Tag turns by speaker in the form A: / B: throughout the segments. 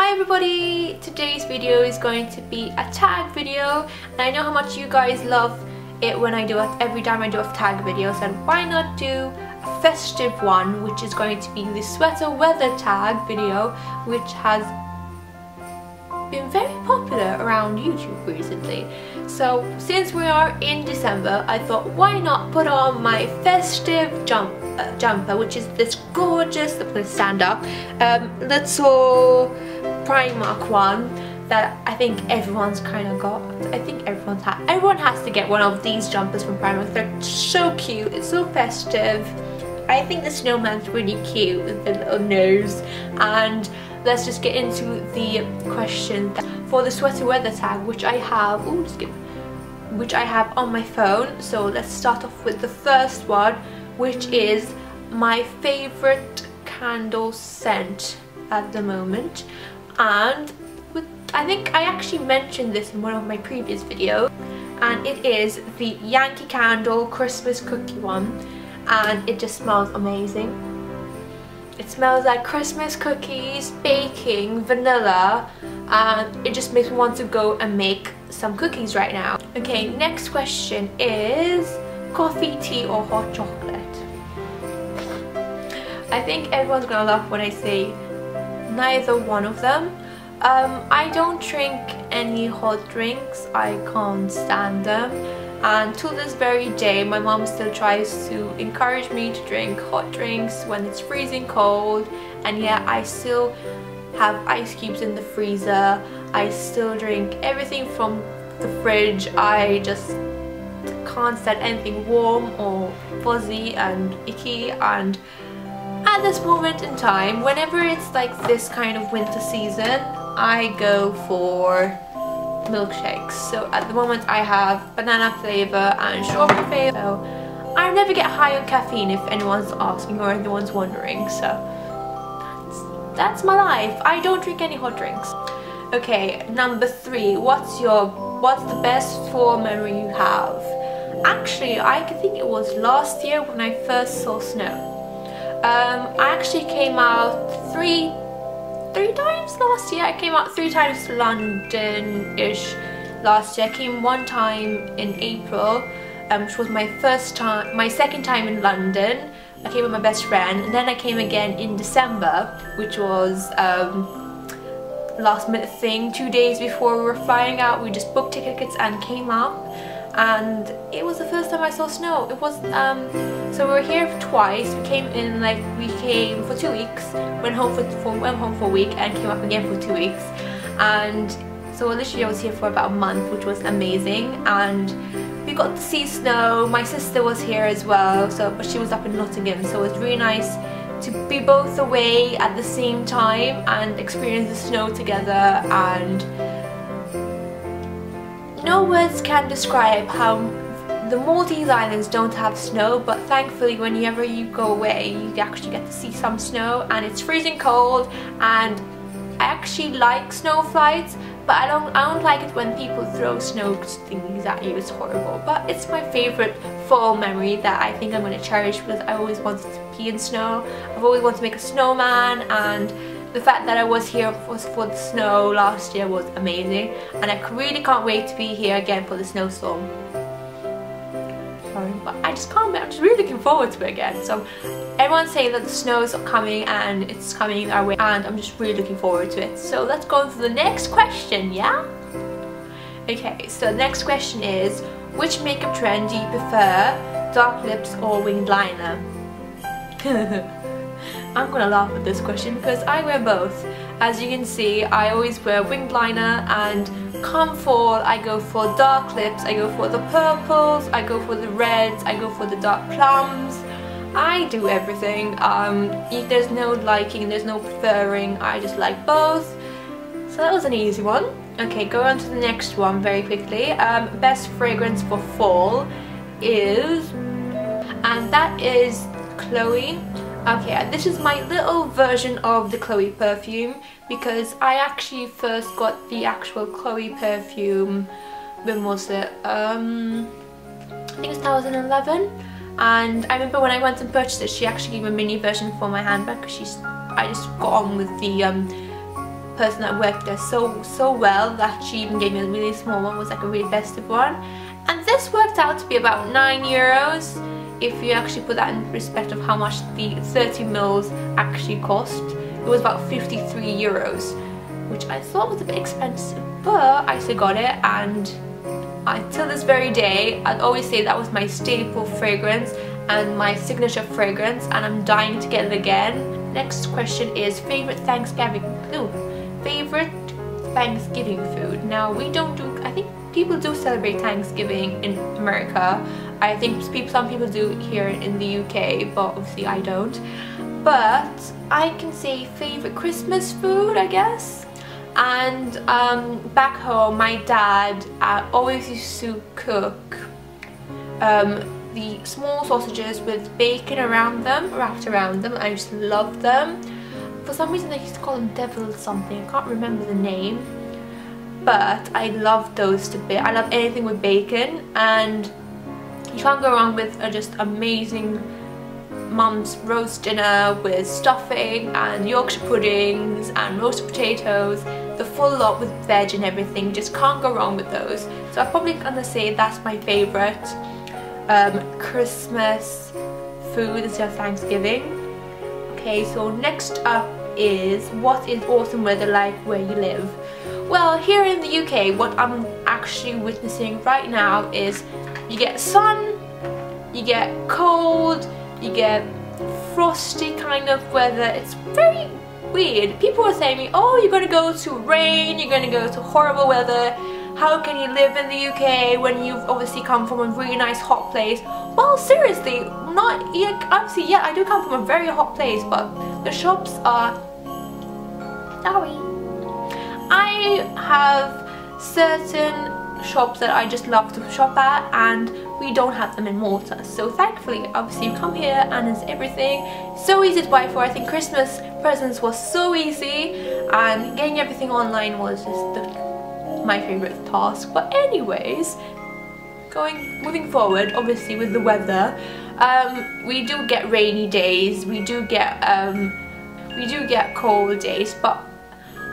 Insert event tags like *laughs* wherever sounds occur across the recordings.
A: Hi everybody! Today's video is going to be a tag video and I know how much you guys love it when I do it every time I do a tag video so why not do a festive one which is going to be the sweater weather tag video which has been very popular around YouTube recently. So since we are in December, I thought why not put on my festive jump, uh, jumper, which is this gorgeous, let me stand up, um, little Primark one that I think everyone's kind of got. I think everyone's ha everyone has to get one of these jumpers from Primark. They're so cute, it's so festive. I think the snowman's really cute with the little nose and let's just get into the question for the sweater weather tag which I have ooh, skip, which I have on my phone so let's start off with the first one which is my favorite candle scent at the moment and with, I think I actually mentioned this in one of my previous videos and it is the Yankee Candle Christmas cookie one and it just smells amazing it smells like Christmas cookies, baking, vanilla, and it just makes me want to go and make some cookies right now. Okay, next question is coffee, tea or hot chocolate? I think everyone's gonna laugh when I say neither one of them. Um, I don't drink any hot drinks, I can't stand them. And to this very day my mom still tries to encourage me to drink hot drinks when it's freezing cold. And yet I still have ice cubes in the freezer. I still drink everything from the fridge. I just can't stand anything warm or fuzzy and icky. And at this moment in time whenever it's like this kind of winter season I go for milkshakes. So at the moment I have banana flavour and strawberry flavour. So I never get high on caffeine if anyone's asking or anyone's wondering. So that's, that's my life. I don't drink any hot drinks. Okay, number three. What's your what's the best fall memory you have? Actually, I think it was last year when I first saw snow. Um, I actually came out three three times last year. I came out three times to London-ish last year. I came one time in April, um, which was my first time, my second time in London. I came with my best friend, and then I came again in December, which was um, last minute thing. Two days before we were flying out, we just booked tickets and came up and it was the first time I saw snow. It was, um, so we were here twice. We came in, like, we came for two weeks, went home for, for, went home for a week and came up again for two weeks. And so literally I was here for about a month, which was amazing. And we got to see snow. My sister was here as well, so but she was up in Nottingham, so it was really nice to be both away at the same time and experience the snow together and no words can describe how the Maltese Islands don't have snow but thankfully whenever you go away you actually get to see some snow and it's freezing cold and I actually like snow flights but I don't, I don't like it when people throw snow things at you, it's horrible. But it's my favourite fall memory that I think I'm going to cherish because I always wanted to pee in snow. I've always wanted to make a snowman and the fact that I was here for, for the snow last year was amazing and I really can't wait to be here again for the snowstorm. Sorry, but I just can't wait. I'm just really looking forward to it again. So everyone's saying that the snow is coming and it's coming our way and I'm just really looking forward to it. So let's go on to the next question, yeah? Okay, so the next question is, which makeup trend do you prefer, dark lips or winged liner? *laughs* I'm gonna laugh at this question because I wear both. As you can see, I always wear winged liner and come fall, I go for dark lips, I go for the purples, I go for the reds, I go for the dark plums. I do everything. Um, there's no liking, there's no preferring, I just like both. So that was an easy one. Okay, go on to the next one very quickly. Um, best fragrance for fall is, and that is Chloe Okay, this is my little version of the Chloe perfume because I actually first got the actual Chloe perfume, when was it? Um, I think it was 2011 and I remember when I went and purchased it she actually gave a mini version for my handbag because she's I just got on with the um, person that worked there so so well that she even gave me a really small one, was like a really festive one. And this worked out to be about 9 euros if you actually put that in respect of how much the 30 mils actually cost. It was about 53 euros, which I thought was a bit expensive, but I still got it and until this very day, I'd always say that was my staple fragrance and my signature fragrance and I'm dying to get it again. Next question is favorite Thanksgiving, ooh, favorite Thanksgiving food. Now we don't do, I think people do celebrate Thanksgiving in America. I think some people do here in the UK, but obviously I don't. But I can say favorite Christmas food, I guess. And um, back home, my dad uh, always used to cook um, the small sausages with bacon around them, wrapped around them. I to love them. For some reason, they used to call them devil something. I can't remember the name but I love those to bit. I love anything with bacon and you can't go wrong with a just amazing mum's roast dinner with stuffing and Yorkshire puddings and roasted potatoes, the full lot with veg and everything, just can't go wrong with those. So I'm probably gonna say that's my favourite um, Christmas food instead of Thanksgiving. Okay, so next up is what is awesome weather like where you live? Well, here in the UK, what I'm actually witnessing right now is you get sun, you get cold, you get frosty kind of weather. It's very weird. People are saying me, oh, you're gonna go to rain, you're gonna go to horrible weather. How can you live in the UK when you've obviously come from a really nice hot place? Well, seriously, not yeah, obviously, yeah, I do come from a very hot place, but the shops are sorry I have certain shops that I just love to shop at and we don't have them in Malta. So thankfully obviously you come here and it's everything so easy to buy for. I think Christmas presents was so easy and getting everything online was just the, my favorite task. But anyways going moving forward obviously with the weather um, we do get rainy days we do get um, we do get cold days but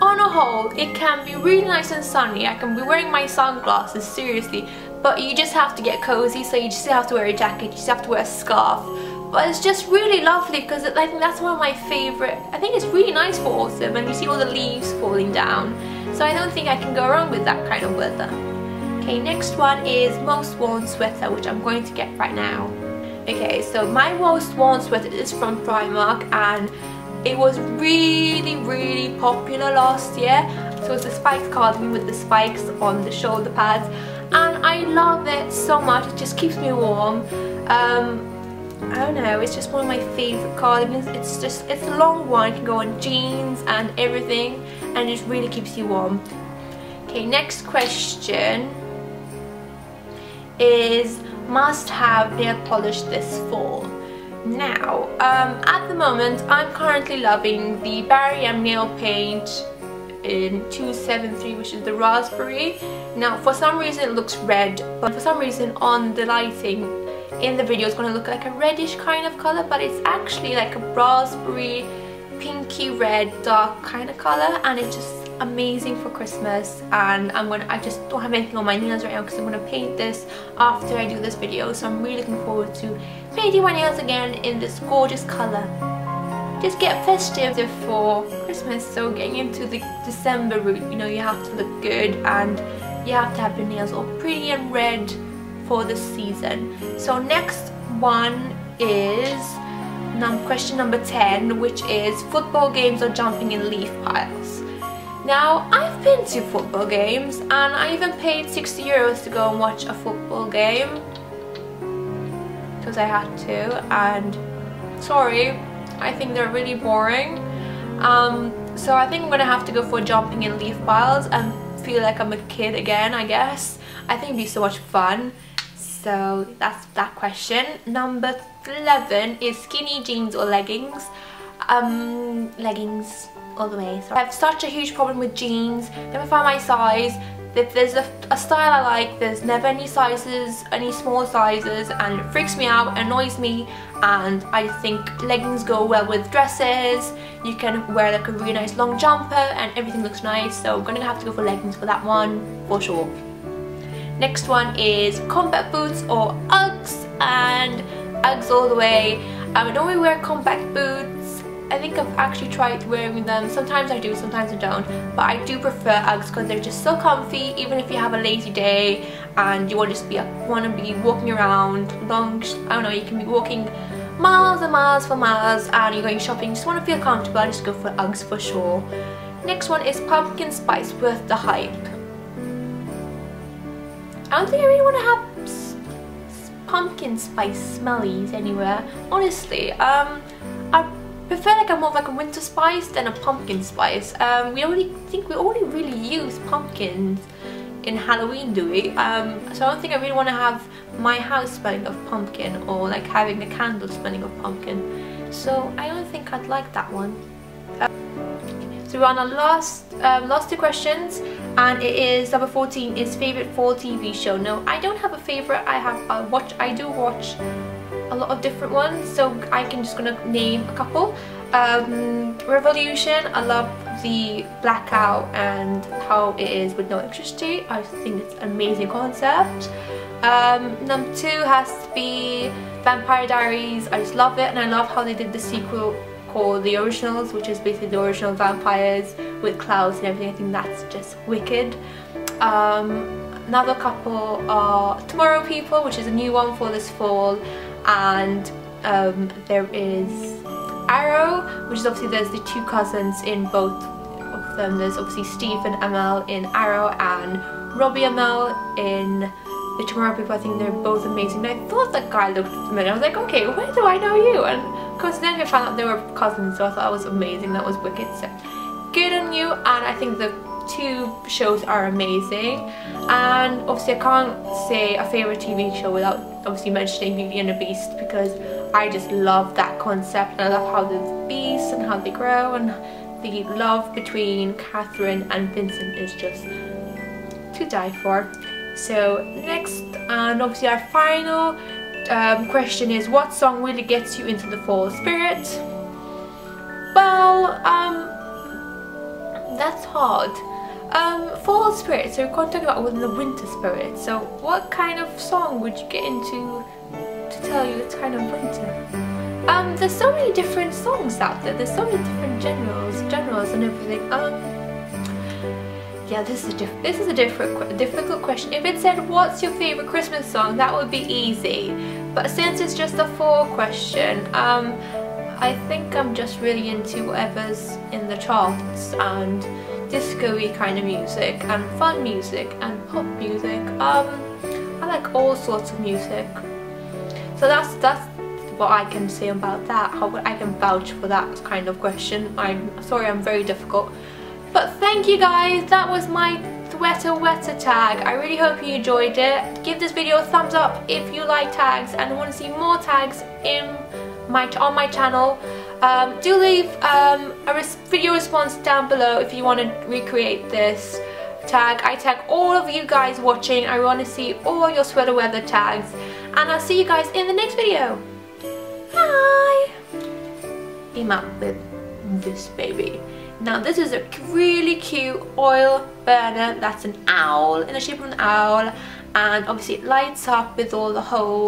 A: on a whole, it can be really nice and sunny. I can be wearing my sunglasses, seriously. But you just have to get cozy, so you just have to wear a jacket, you just have to wear a scarf. But it's just really lovely because I think that's one of my favourite, I think it's really nice for autumn and you see all the leaves falling down. So I don't think I can go wrong with that kind of weather. Okay, next one is most worn sweater, which I'm going to get right now. Okay, so my most worn sweater is from Primark and it was really, really popular last year. So it's a spiked cardigan with the spikes on the shoulder pads. And I love it so much. It just keeps me warm. Um, I don't know, it's just one of my favourite cardigans. It's just, it's a long one. It can go on jeans and everything. And it really keeps you warm. Okay, next question is must have nail polish this fall. Now, um, at the moment, I'm currently loving the Barry M nail paint in 273, which is the raspberry. Now, for some reason it looks red, but for some reason on the lighting in the video it's going to look like a reddish kind of color, but it's actually like a raspberry, pinky red, dark kind of color, and it just amazing for Christmas and I'm gonna I just don't have anything on my nails right now because I'm gonna paint this after I do this video. So I'm really looking forward to painting my nails again in this gorgeous color. Just get festive for Christmas so getting into the December route you know you have to look good and you have to have your nails all pretty and red for the season. So next one is num question number 10 which is football games or jumping in leaf piles now, I've been to football games and I even paid 60 euros to go and watch a football game because I had to and sorry, I think they're really boring. Um, so I think I'm gonna have to go for jumping in leaf piles and feel like I'm a kid again, I guess. I think it'd be so much fun. So that's that question. Number 11 is skinny jeans or leggings. Um, leggings all the way. So I have such a huge problem with jeans, never find my size. If there's a, a, style I like, there's never any sizes, any small sizes, and it freaks me out, annoys me, and I think leggings go well with dresses you can wear like a really nice long jumper and everything looks nice so I'm gonna have to go for leggings for that one for sure next one is combat boots or Uggs and Uggs all the way um, I don't really wear combat boots I think I've actually tried wearing them. Sometimes I do, sometimes I don't. But I do prefer Uggs because they're just so comfy even if you have a lazy day and you want to just be want to be walking around long, I don't know, you can be walking miles and miles for miles and you're going shopping, you just want to feel comfortable, I just go for Uggs for sure. Next one is Pumpkin Spice Worth the Hype. I don't think I really want to have pumpkin spice smellies anywhere, honestly. Um, I prefer like a more like a winter spice than a pumpkin spice. Um, we only think we only really use pumpkins in Halloween, do we? Um, so I don't think I really want to have my house smelling of pumpkin or like having a candle smelling of pumpkin. So I don't think I'd like that one. Um, so we're on our last, um, last two questions and it is number 14 is favorite fall TV show. No, I don't have a favorite. I have a watch. I do watch a lot of different ones so I can just gonna name a couple. Um, Revolution, I love the blackout and how it is with no electricity. I think it's an amazing concept. Um, number two has to be Vampire Diaries. I just love it and I love how they did the sequel called The Originals which is basically the original vampires with clouds and everything. I think that's just wicked. Um, another couple are Tomorrow People which is a new one for this fall and um, there is Arrow, which is obviously there's the two cousins in both of them. There's obviously Stephen Amell in Arrow and Robbie Amell in the Tomorrow People. I think they're both amazing. And I thought that guy looked familiar. I was like, okay, where do I know you? And coincidentally, I found out they were cousins, so I thought that was amazing. That was wicked. So good on you. And I think the two shows are amazing and obviously I can't say a favourite TV show without obviously mentioning Beauty and the Beast because I just love that concept and I love how the beasts and how they grow and the love between Catherine and Vincent is just to die for. So next and obviously our final um, question is what song really gets you into the fall spirit? Well, um, that's hard. Um, fall spirit, so we're going to talk about the winter spirit. So what kind of song would you get into to tell you it's kind of winter? Um, there's so many different songs out there. There's so many different genres, genres and everything. Um, yeah, this is a diff this is a different difficult question. If it said what's your favorite Christmas song, that would be easy. But since it's just a fall question, um, I think I'm just really into whatever's in the charts and disco-y kind of music and fun music and pop music. Um, I like all sorts of music. So that's that's what I can say about that, how I can vouch for that kind of question. I'm sorry I'm very difficult. But thank you guys, that was my Sweater Weather tag. I really hope you enjoyed it. Give this video a thumbs up if you like tags and want to see more tags in my on my channel. Um, do leave um, a res video response down below if you want to recreate this tag. I tag all of you guys watching. I want to see all your sweater weather tags. And I'll see you guys in the next video. Bye! Beam up with this baby. Now this is a really cute oil burner that's an owl in the shape of an owl and obviously it lights up with all the holes